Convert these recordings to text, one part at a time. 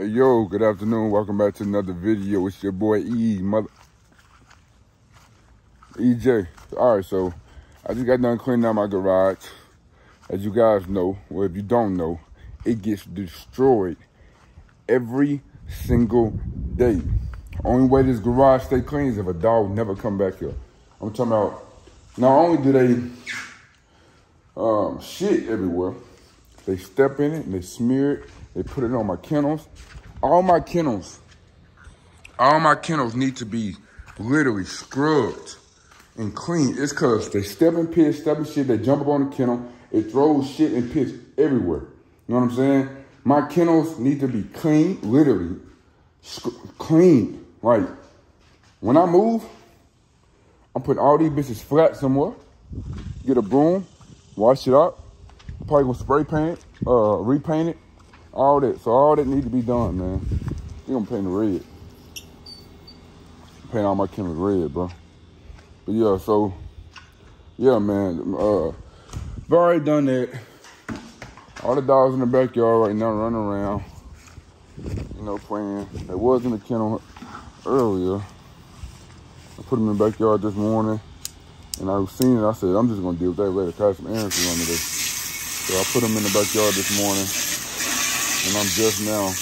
Yo, good afternoon. Welcome back to another video. It's your boy E, mother EJ. All right, so I just got done cleaning out my garage. As you guys know, or if you don't know, it gets destroyed every single day. Only way this garage stay clean is if a dog never come back here. I'm talking about. Not only do they um, shit everywhere, they step in it and they smear it. They put it on my kennels. All my kennels, all my kennels need to be literally scrubbed and clean. It's cause they step in piss, step in shit, they jump up on the kennel, it throws shit and piss everywhere. You know what I'm saying? My kennels need to be clean, literally clean. Like when I move, I'm putting all these bitches flat somewhere. Get a broom, wash it up. Probably gonna spray paint uh, repaint it, all that. So all that need to be done, man. You gonna paint the red. Paint all my kennels red, bro. But yeah, so yeah, man. Uh, I've already done that. All the dogs in the backyard right now running around, you know, playing. They was in the kennel earlier. I put them in the backyard this morning, and I was seeing it. I said, I'm just gonna deal with that later. Cause some errands to run today. So I put them in the backyard this morning, and I'm just now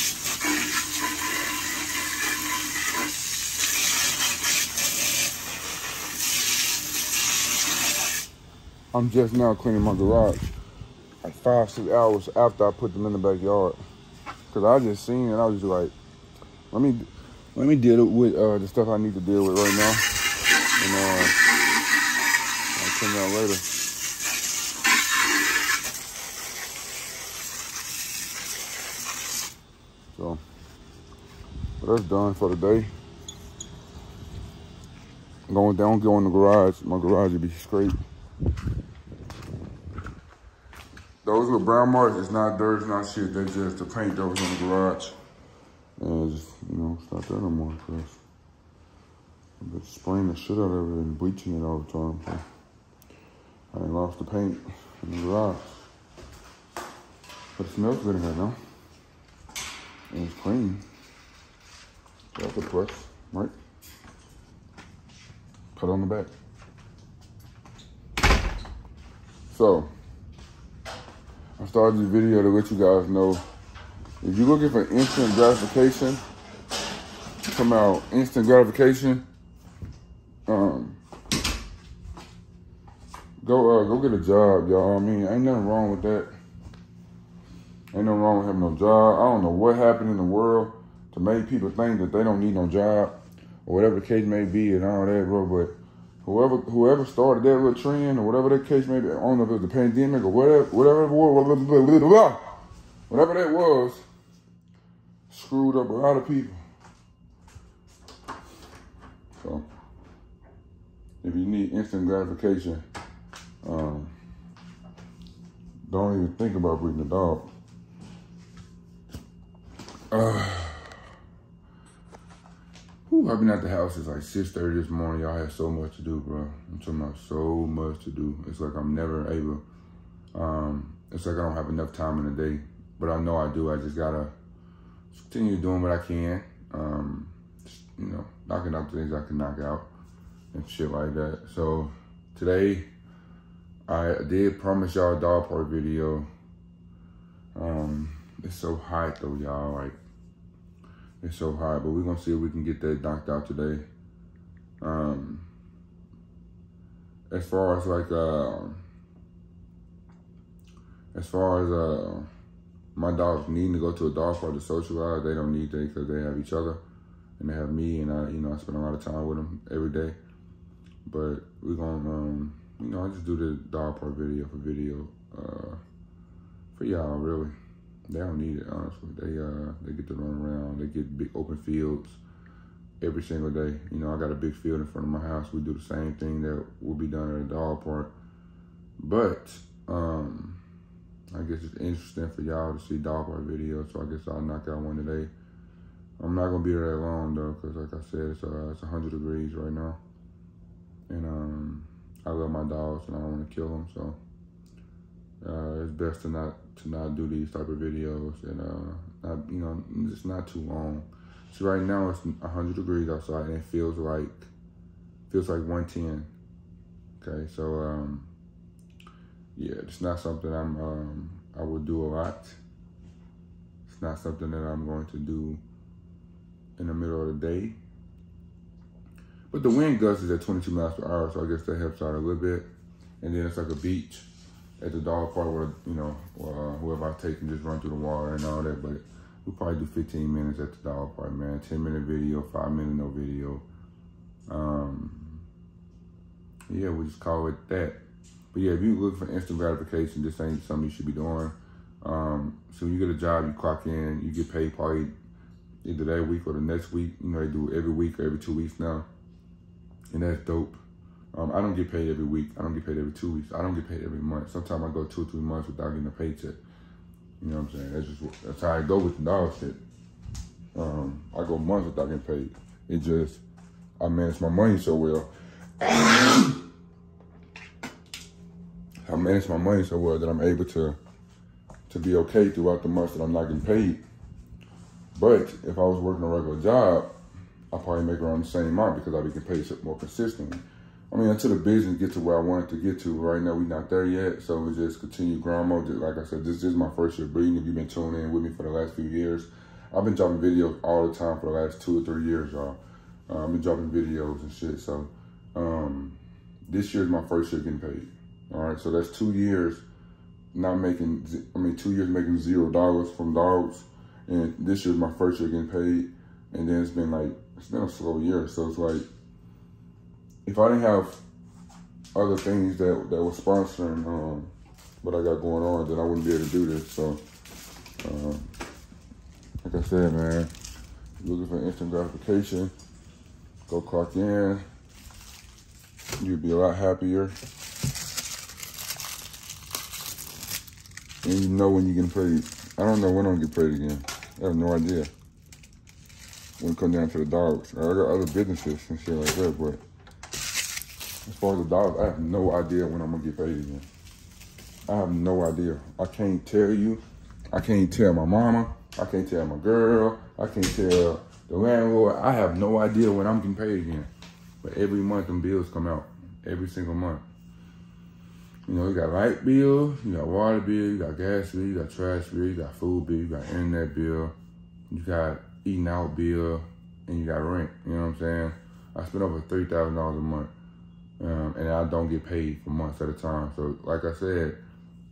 I'm just now cleaning my garage like five, six hours after I put them in the backyard. Cause I just seen it, I was just like, let me let me deal with uh, the stuff I need to deal with right now. And uh, I'll clean out later. So, that's done for the day. Going down, go in the garage. My garage will be straight. Those little brown marks, it's not dirt, it's not shit. They're just the paint that was on the garage. And just, you know, it's not there no more. Cause I've been spraying the shit out of it and bleaching it all the time. So I ain't lost the paint in the garage. But it smells good in here now. And it's clean. That's a plus, right? Put on the back. So, I started this video to let you guys know if you're looking for instant gratification, come out instant gratification. Um, go uh, go get a job, y'all. I mean, ain't nothing wrong with that. Ain't nothing wrong with having no job. I don't know what happened in the world to make people think that they don't need no job or whatever the case may be and all that, bro. But whoever whoever started that little trend or whatever that case may be, I don't know if it was the pandemic or whatever, whatever it was, whatever that was, screwed up a lot of people. So, if you need instant gratification, um, don't even think about breeding a dog. Uh, Whew, I've been at the house since like 6.30 this morning. Y'all have so much to do, bro. I'm talking about so much to do. It's like I'm never able. Um, it's like I don't have enough time in the day. But I know I do. I just gotta continue doing what I can. Um, just, you know, knocking out things I can knock out and shit like that. So today, I did promise y'all a dog park video. Um, it's so hot though, y'all. Like, it's so hot, but we're gonna see if we can get that knocked out today. Um, as far as like, uh, as far as uh, my dogs needing to go to a dog park to socialize, they don't need that because they have each other and they have me, and I, you know, I spend a lot of time with them every day. But we're gonna, um, you know, I just do the dog park video for video uh, for y'all, really. They don't need it, honestly. They uh they get to run around. They get big open fields every single day. You know, I got a big field in front of my house. We do the same thing that will be done at a dog park. But um I guess it's interesting for y'all to see dog park videos. So I guess I'll knock out one today. I'm not gonna be there that long though, cause like I said, it's uh, it's 100 degrees right now, and um I love my dogs and I don't want to kill them. So uh, it's best to not to not do these type of videos and uh, not you know just not too long. So right now it's 100 degrees outside and it feels like feels like 110. Okay, so um, yeah, it's not something I'm um, I would do a lot. It's not something that I'm going to do in the middle of the day. But the wind gusts is at 22 miles per hour, so I guess that helps out a little bit. And then it's like a beach at the dog park where, you know, uh, whoever I take can just run through the water and all that. But we'll probably do 15 minutes at the dog park, man. 10 minute video, five minute no video. Um, yeah, we just call it that. But yeah, if you look for instant gratification, this ain't something you should be doing. Um, so when you get a job, you clock in, you get paid probably either that week or the next week. You know, they do every week or every two weeks now. And that's dope. Um, I don't get paid every week. I don't get paid every two weeks. I don't get paid every month. Sometimes I go two or three months without getting a paycheck. You know what I'm saying? That's just that's how I go with the dog shit. Um, I go months without getting paid. It just I manage my money so well. I manage my money so well that I'm able to to be okay throughout the months that I'm not getting paid. But if I was working a regular job, I probably make around the same amount because I'd be getting paid more consistently. I mean, until the business get to where I wanted to get to. Right now, we're not there yet, so we just continue grind mode. Like I said, this is my first year breeding. If you've been tuning in with me for the last few years, I've been dropping videos all the time for the last two or three years, y'all. Uh, I've been dropping videos and shit. So um, this year is my first year getting paid. All right, so that's two years not making. I mean, two years making zero dollars from dogs, and this year's my first year getting paid. And then it's been like it's been a slow year, so it's like if I didn't have other things that that were sponsoring um, what I got going on, then I wouldn't be able to do this. So, um, like I said, man, looking for instant gratification, go clock in. You'd be a lot happier. And you know when you're getting paid. I don't know when I'm gonna get paid again. I have no idea. When it comes down to the dogs. I got other businesses and shit like that, but as far as the dollars, I have no idea when I'm gonna get paid again. I have no idea. I can't tell you. I can't tell my mama. I can't tell my girl. I can't tell the landlord. I have no idea when I'm getting paid again. But every month, them bills come out. Every single month. You know, you got light bill, you got water bill, you got gas bill, you got trash bill, you got food bill, you got internet bill, you got eating out bill, and you got rent. You know what I'm saying? I spend over $3,000 a month um, and I don't get paid for months at a time. So, like I said,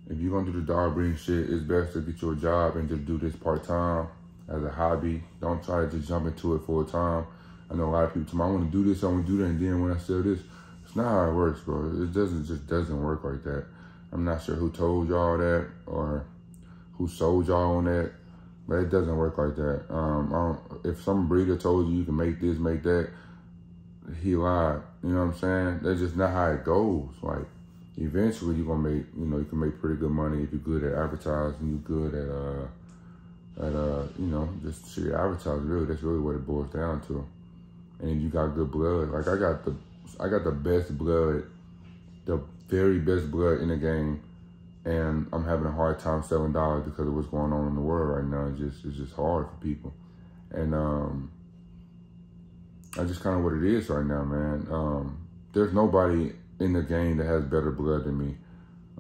if you're gonna do the dog breeding shit, it's best to get you a job and just do this part time as a hobby. Don't try to just jump into it full time. I know a lot of people tell me, I want to do this, I want to do that, and then when I sell this, it's not how it works, bro. It doesn't just doesn't work like that. I'm not sure who told y'all that or who sold y'all on that, but it doesn't work like that. Um, if some breeder told you you can make this, make that, he lied. You know what I'm saying? That's just not how it goes. Like, eventually you're gonna make, you know, you can make pretty good money if you're good at advertising, you're good at, uh, at, uh, you know, just shit advertising. Really, that's really what it boils down to. And you got good blood. Like I got the, I got the best blood, the very best blood in the game. And I'm having a hard time selling dollars because of what's going on in the world right now. It's just, it's just hard for people. And, um, that's just kind of what it is right now, man. Um, there's nobody in the game that has better blood than me.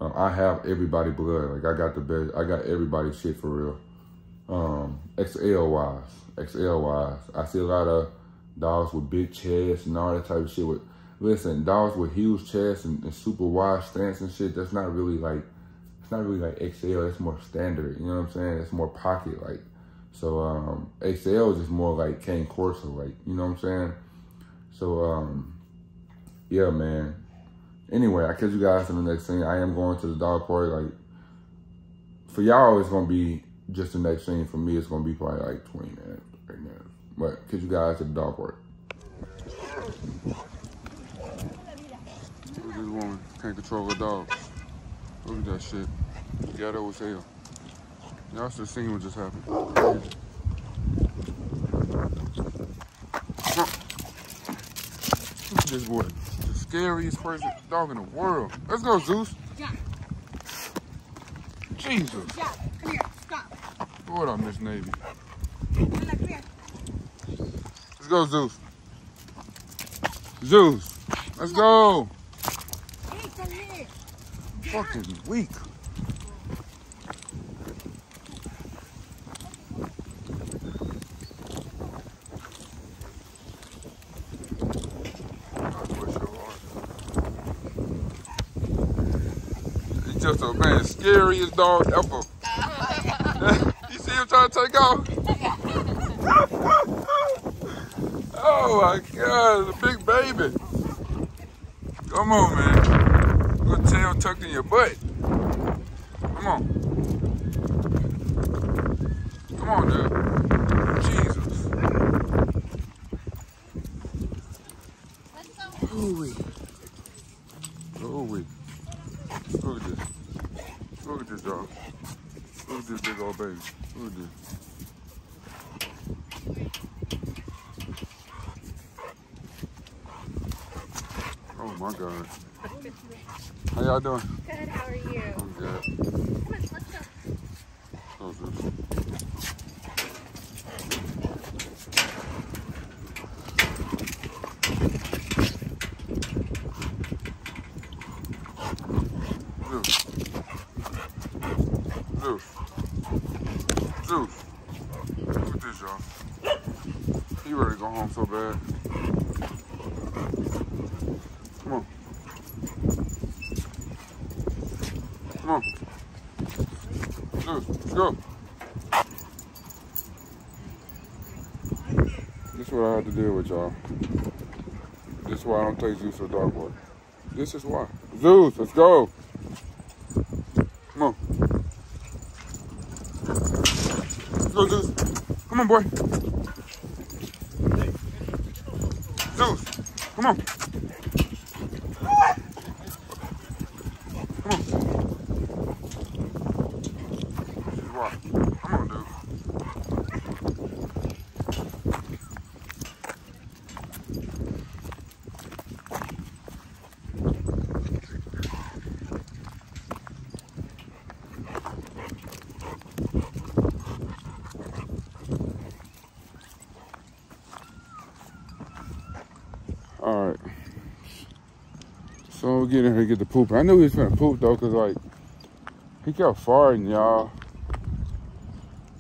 Uh, I have everybody blood. Like I got the best. I got everybody shit for real. Um, XL wise, XL wise. I see a lot of dogs with big chests and all that type of shit. With listen, dogs with huge chests and, and super wide stance and shit. That's not really like. It's not really like XL. That's more standard. You know what I'm saying? It's more pocket like. So um, XL is just more like Cane Corso, like, you know what I'm saying? So, um, yeah, man. Anyway, I catch you guys in the next scene. I am going to the dog party. Like, for y'all, it's to be just the next scene. For me, it's to be probably like 20 minutes right now. But catch you guys at the dog park. This woman can't control her dog. Look at that shit. Ghetto as hell. Y'all should have seen what just happened. Look at this boy. The scariest person dog in the world. Let's go, Zeus. Jesus. Yeah, come here. Stop. What up, Miss Navi? Look, come here. Let's go, Zeus. Zeus. Let's go. Hey, come here. Fucking weak. He's just a man, scariest dog ever. you see him trying to take off? oh my god, a big baby. Come on, man. Your tail tucked in your butt. Come on. Come on, dude. Jesus. Ooh-wee. Ooh-wee. Look at this. Look at this, y'all. Look at this big old Oh my God. How y'all doing? Good, how are you? I'm good. Come on, let's go. Oh, this. Zeus. Zeus. Zeus. Look at this, y'all. He ready to go home so bad. Come on. Come on. Zeus, let's go. Is what I have to deal with, y'all. This is why I don't take Zeus to dog park. This is why. Zeus, let's go. Come on. Let's go, Zeus. Come on, boy. Zeus. Come on. This is why. Come on, dude. All right. So we get in here to get the poop. I knew he was gonna poop though, cause like he kept farting, y'all.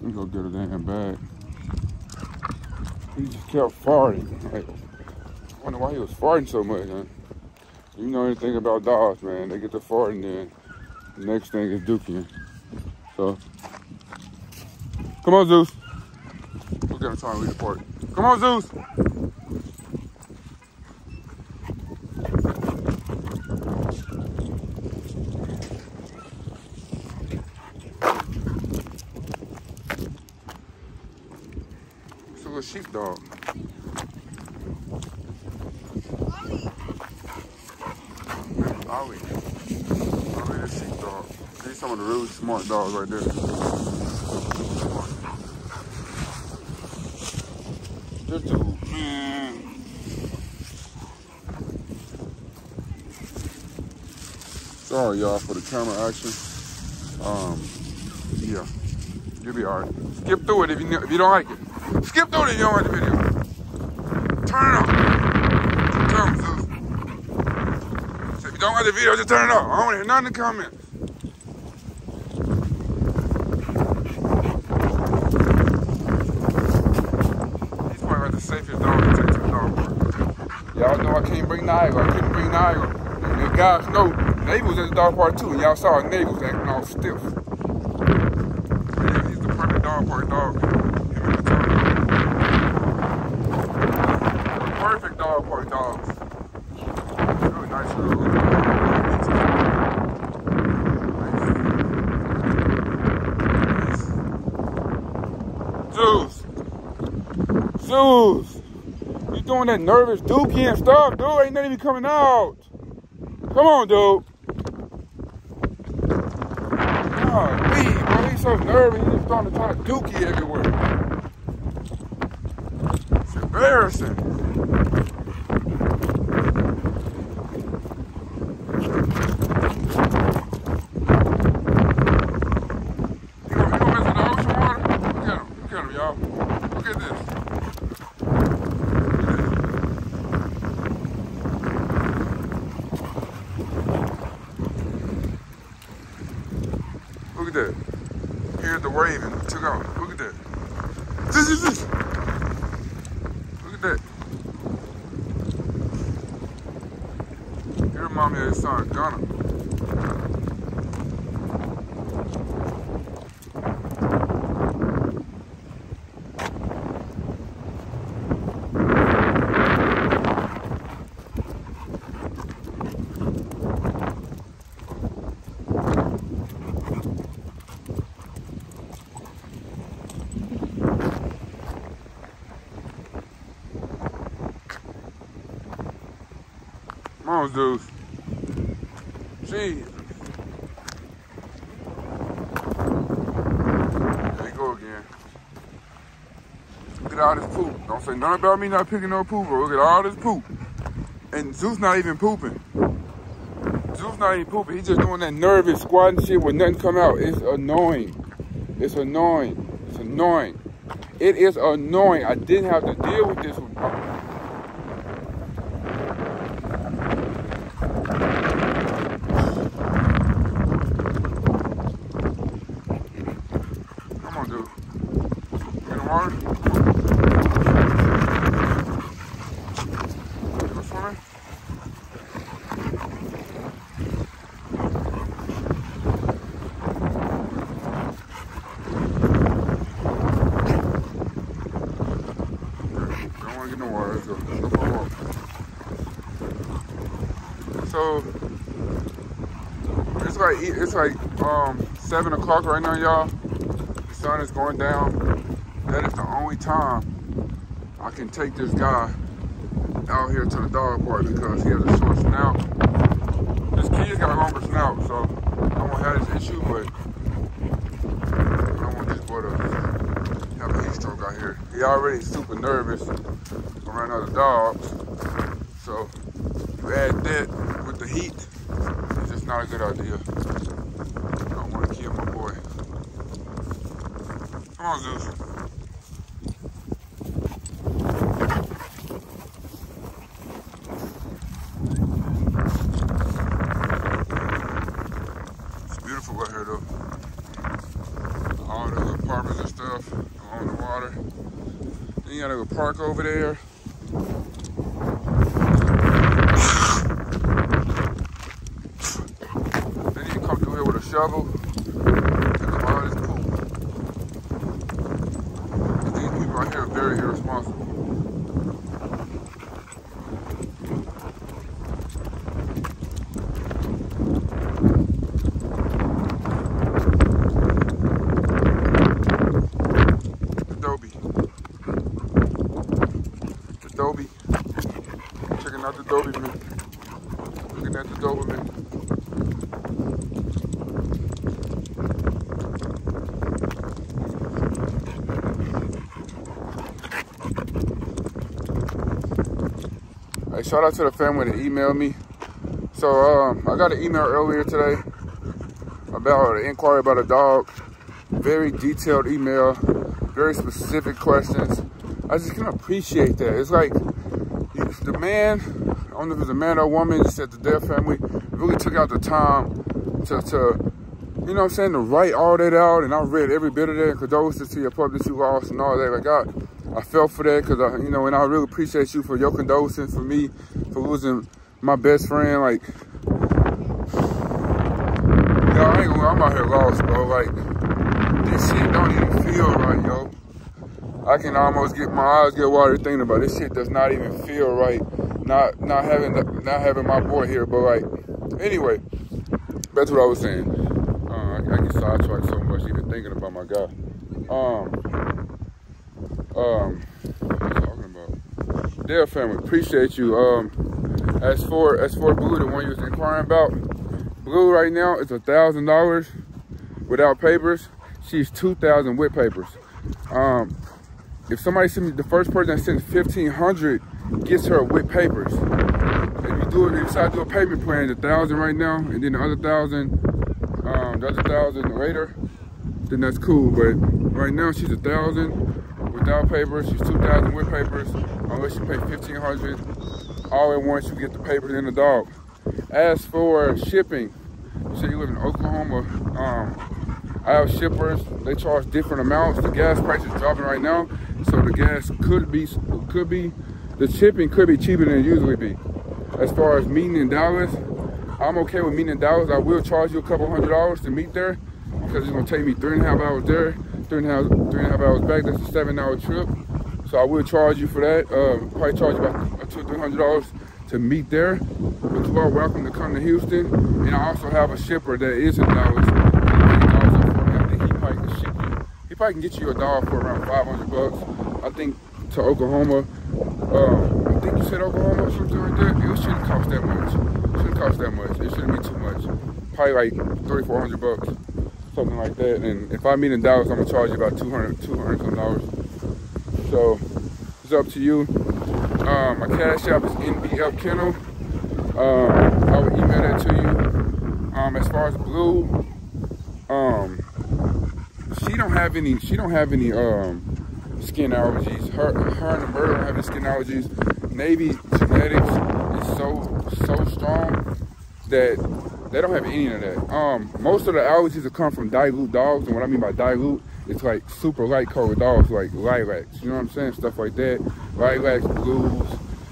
Let me go get a damn bag. He just kept farting. Like, I wonder why he was farting so much, man. You know anything about dogs, man? They get to farting, then the next thing is duking. So, come on, Zeus. We're gonna try and read the part. Come on, Zeus. A little sheepdog. Ollie. Ollie the sheepdog. These some of the really smart dogs right there. This dude, man. Sorry y'all for the camera action. Um, yeah. You'll be alright. Skip through it if you if you don't like it. Skip through it if you don't like the video. Turn it off. It off. So if you don't like the video, just turn it off. I don't want to hear nothing in the comments. Safest dog to take to the dog park. Y'all know I can't bring Niagara. I couldn't bring Niagara. And the guys know was at the dog park too, and y'all saw was acting all stiff. Yeah, he's the perfect dog park dog. Him and the turtle. Perfect dog park dogs. Really nice little. Zeus! Zeus! Doing that nervous dookie and stuff, dude? Ain't nothing even coming out. Come on, dude. God, leave, bro. He's so nervous. He's just starting to try to dookie everywhere. It's embarrassing. Look at this. Look at that. Here's the raven. Check out. Look at that. This is this. Look at that. He remind me of his son, Gunner. Come on, Zeus. See. There you go again. Look at all this poop. Don't say nothing about me not picking no poop. Look at all this poop. And Zeus not even pooping. Zeus not even pooping. He's just doing that nervous squatting shit where nothing come out. It's annoying. It's annoying. It's annoying. It is annoying. I didn't have to deal with this. 7 o'clock right now, y'all. The sun is going down. That is the only time I can take this guy out here to the dog park because he has a short snout. This kid's got a longer snout, so I won't have this issue, but I want this boy to have a heat stroke out here. He already super nervous around other dogs, so you add that with the heat, it's just not a good idea. Come. It's beautiful out here though. All the apartments and stuff along the water. Then you gotta go park over there. Then you come through here with a shovel and a lot of this poop. These people out here are very irresponsible. Adobe. Adobe. Checking out the Doberman. Looking at the Doberman. Hey, shout out to the family that emailed me. So um, I got an email earlier today about an inquiry about a dog. Very detailed email, very specific questions. I just can appreciate that. It's like the man, I don't know if it's a man or a woman, just said that their family really took out the time to, to, you know what I'm saying, to write all that out. And I read every bit of that. Condolences to your pup that you lost and all that. Like I, I felt for that because, I, you know, and I really appreciate you for your condolences for me for losing my best friend. Like, yo, I ain't gonna, I'm out here lost, bro. Like, this shit don't even feel right, yo. I can almost get my eyes get watery thinking about this shit. Does not even feel right. Not not having not having my boy here, but like anyway, that's what I was saying. Uh, I, I get sidetracked so much even thinking about my guy. Um, um, talking about? Dale family, appreciate you. Um, as for as for Blue, the one you was inquiring about, Blue right now is a thousand dollars without papers. She's two thousand with papers. Um, if somebody sends me the first person that sends fifteen hundred gets her with papers. If you do it, if you do a payment plan, the thousand right now, and then the other thousand, um, the other thousand later, then that's cool. But right now she's a thousand without papers. She's 2,000 with papers. Unless you pay 1,500 all at once, you get the papers and the dog. As for shipping, you say you live in Oklahoma. Um, I have shippers. They charge different amounts. The gas price is dropping right now, so the gas could be could be the shipping could be cheaper than it usually be. As far as meeting in Dallas, I'm okay with meeting in Dallas. I will charge you a couple hundred dollars to meet there because it's gonna take me three and a half hours there, three and a half, three and a half hours back. That's a seven hour trip. So I will charge you for that. Uh, probably charge you about two, three hundred dollars to meet there. But you are welcome to come to Houston. And I also have a shipper that is in Dallas. I think he probably can ship you. He probably can get you a dog for around 500 bucks. I think to Oklahoma. Uh, I think you said Oklahoma or something like that. It shouldn't cost that much. It shouldn't cost that much. It shouldn't be too much. Probably like 3,400 bucks, something like that. And if I meet in Dallas, I'm gonna charge you about 200, 200 dollars. So it's up to you. Um, my cash app is NBF Kennel. Um, I will email that to you. Um, as far as Blue, um, she don't have any. She don't have any skin allergies. Her, her and the bird don't have any skin allergies. Navi genetics is so so strong that they don't have any of that. Um, most of the allergies that come from dilute dogs, and what I mean by dilute, it's like super light colored dogs, like lilacs. You know what I'm saying? Stuff like that. Lilacs, blues,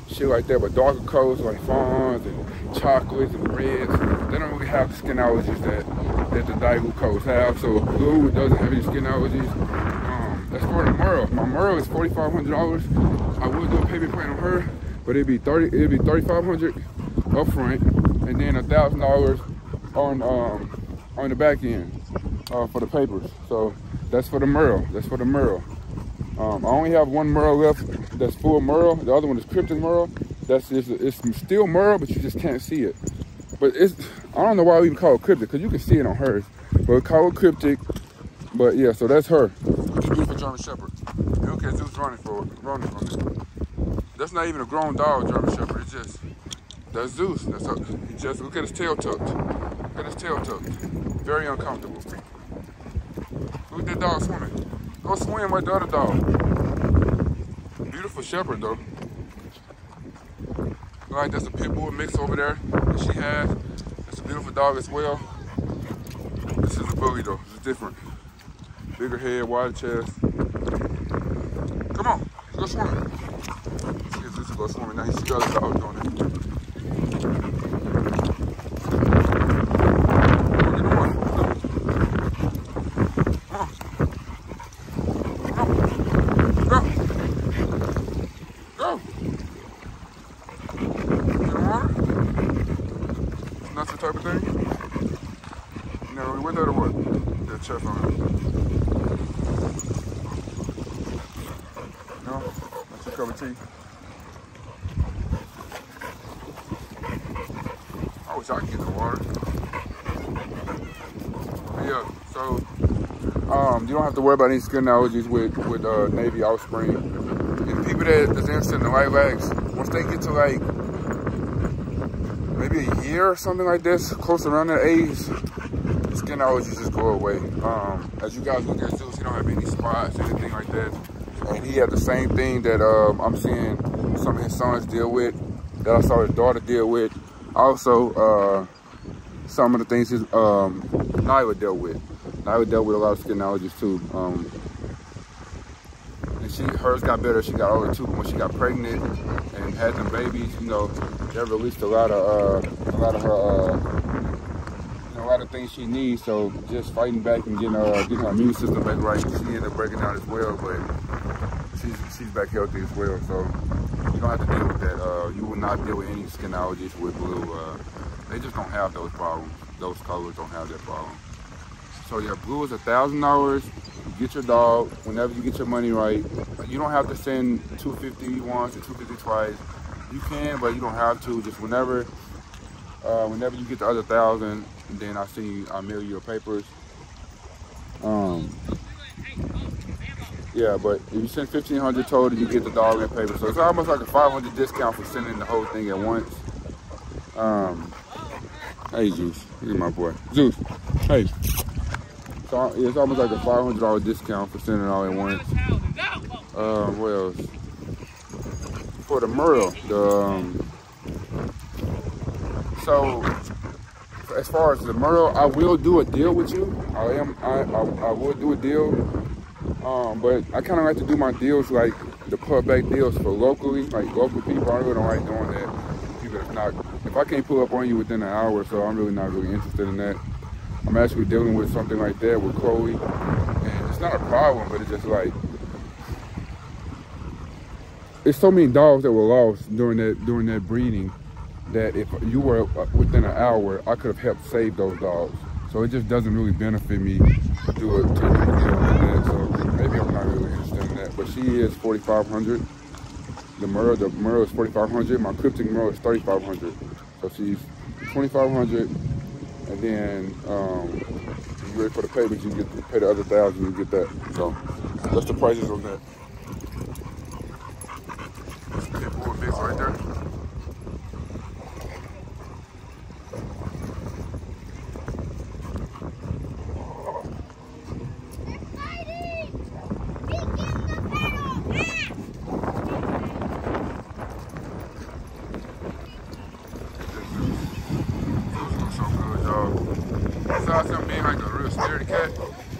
shit like that. But darker colors like fawns and chocolates and reds, they don't really have the skin allergies that that the dilute colors have. So blue doesn't have any skin allergies. Um, that's for the Merle. My Merle is forty five hundred dollars. I would do a payment plan on her, but it'd be thirty. It'd be thirty five hundred up front, and then a thousand dollars on um on the back end uh, for the papers. So that's for the Merle. That's for the Merle. Um, I only have one Merle left that's full Merle. The other one is cryptic Merle. That's it's still Merle, but you just can't see it. But it's I don't know why we even call it cryptic because you can see it on hers. But call it cryptic. But yeah, so that's her. Beautiful German Shepherd. Look at Zeus running for running from it. That's not even a grown dog, German Shepherd. It's just that's Zeus. That's a, he just look at his tail tucked. Look at his tail tucked. Very uncomfortable. Look at that dog swimming. Go swim the other dog. Beautiful shepherd though. Like that's a pit bull mix over there that she has. That's a beautiful dog as well. This is a boogie though. It's different. Bigger head, wider chest. Come on, go swimming. Let's get go swimming. Now he's the other dog doing it. Um, you don't have to worry about any skin allergies with with uh, Navi Offspring. And people that is interested in the lilacs, once they get to like maybe a year or something like this, close around that age, skin allergies just go away. Um, as you guys look at Zeus, he don't have any spots, anything like that. And he had the same thing that um, I'm seeing some of his sons deal with, that I saw his daughter deal with. Also, uh, some of the things his um, Nyla dealt with. I dealt with a lot of skin allergies too. Um, and she, hers got better. She got older too. But when she got pregnant and had them babies, you know, that released a lot of uh, a lot of her, uh, lot of things she needs. So just fighting back and getting uh, getting her immune system back right. She ended up breaking down as well, but she's she's back healthy as well. So you don't have to deal with that. Uh, you will not deal with any skin allergies with blue. Uh, they just don't have those problems. Those colors don't have that problem. So yeah, blue is a thousand dollars. Get your dog whenever you get your money right. You don't have to send 250 once or 250 twice. You can, but you don't have to. Just whenever, uh, whenever you get the other thousand, then I see I mail you your papers. Um, yeah, but if you send 1500 total, you get the dog and paper. So it's almost like a 500 discount for sending the whole thing at once. Um, hey Zeus, look at my boy. Zeus, hey. So it's almost like a $500 discount for sending all at once. Uh, what else? For the Merle, the um, so as far as the Merle, I will do a deal with you. I am, I, I, I will do a deal. Um, but I kind of like to do my deals like the putback deals for locally, like local people. I really don't like doing that. People that's not, if I can't pull up on you within an hour, so I'm really not really interested in that. I'm actually dealing with something like that with Chloe, and it's not a problem, but it's just like it's so many dogs that were lost during that during that breeding that if you were uh, within an hour, I could have helped save those dogs. So it just doesn't really benefit me to do a, to deal like that. So maybe I'm not really interested in that. But she is 4,500. The Merle, the Merle is 4,500. My cryptic Merle is 3,500. So she's 2,500. And then um, you ready for the payment, you get pay the other thousand, you get that. So that's the prices on that. Right there. so good, Besides him being like a real scaredy cat.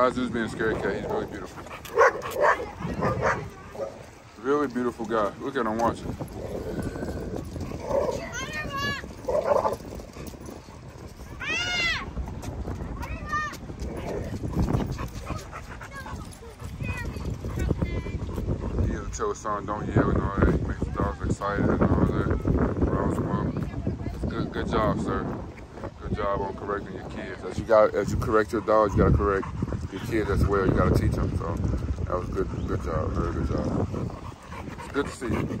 Being a scaredy cat, he's really beautiful. Really beautiful guy. Look at him watching. Tell son don't yell and all that. He makes the dogs excited and all that. Rouse them up. Good, good job, sir. Good job on correcting your kids. As you got, as you correct your dogs, you gotta correct your kids as well. You gotta teach them. So that was good, good job, very good job. It's good to see you.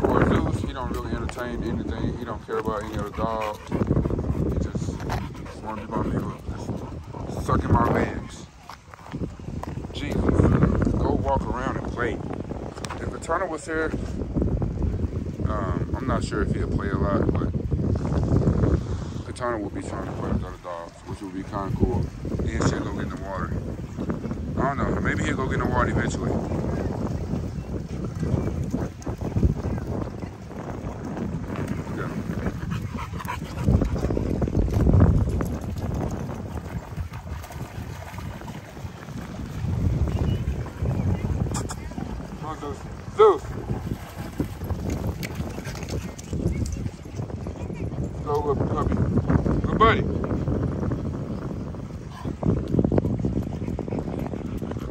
For Zeus, he don't really entertain anything. He don't care about any other dog. He just, just want to be my nigga. Sucking my legs. Jesus, go walk around and play. If Eternal was here, um, I'm not sure if he'll play a lot, but Katana would be trying to play with other dogs, which would be kind of cool. Go get in the water. I don't know. Maybe he'll go get in the water eventually. Zeus. Go, puppy. Good buddy.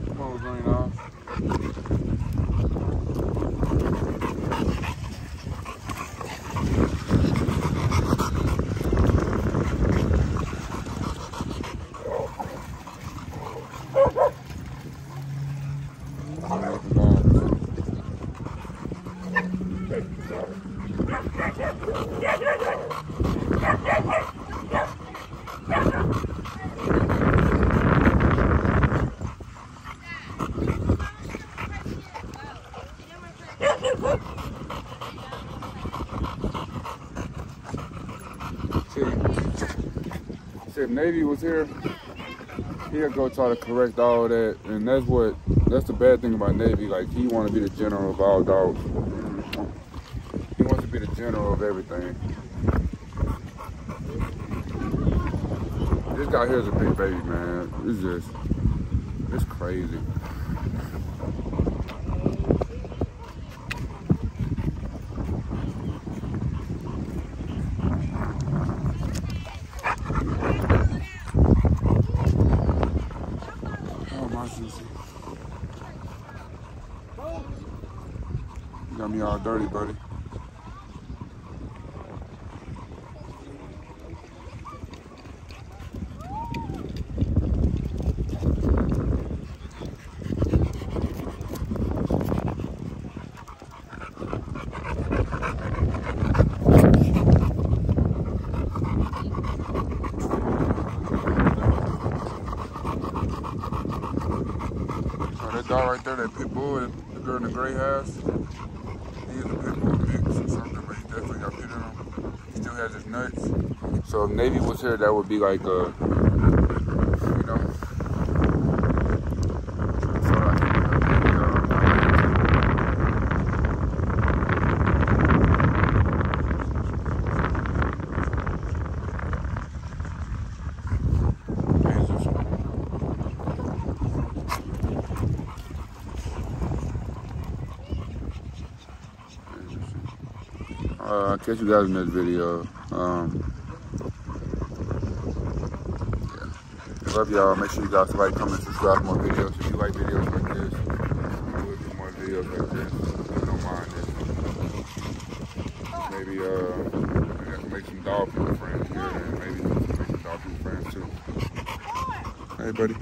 Come on, green off. See, see, if Navi was here, he'll go try to correct all that, and that's what that's the bad thing about Navi. Like he want to be the general of all dogs. He wants to be the general of everything. This guy here is a big baby, man. It's just, it's crazy. Oh, my sissy. You got me all dirty, buddy. there, that pit bull, that the girl in the gray house, he is a pit bull mix or something, but he definitely got pit in nuts. So if Navi was here, that would be like a, you know. so I think, uh, Jesus. Uh, I'll catch you guys in this video. Um, yeah. Love y'all. Make sure you guys like, comment, subscribe for more videos. If you like videos like this, we'll do more videos like this. You don't mind it. Maybe uh, maybe I can make some dog people friends here, maybe make some dog people friends too. Hey, buddy.